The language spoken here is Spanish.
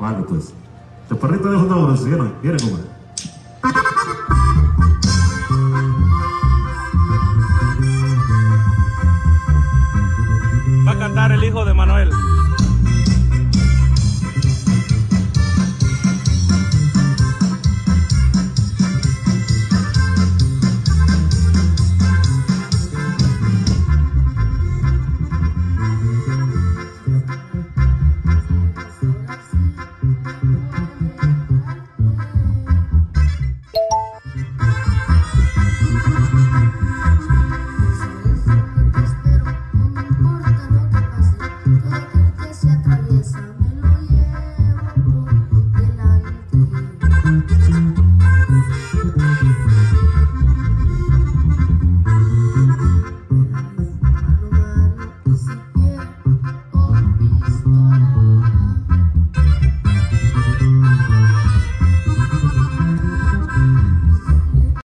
Vale, pues. Chaparrito de Honduras, ¿vieron? ¿Vieron cómo? Va a cantar el hijo de Manuel.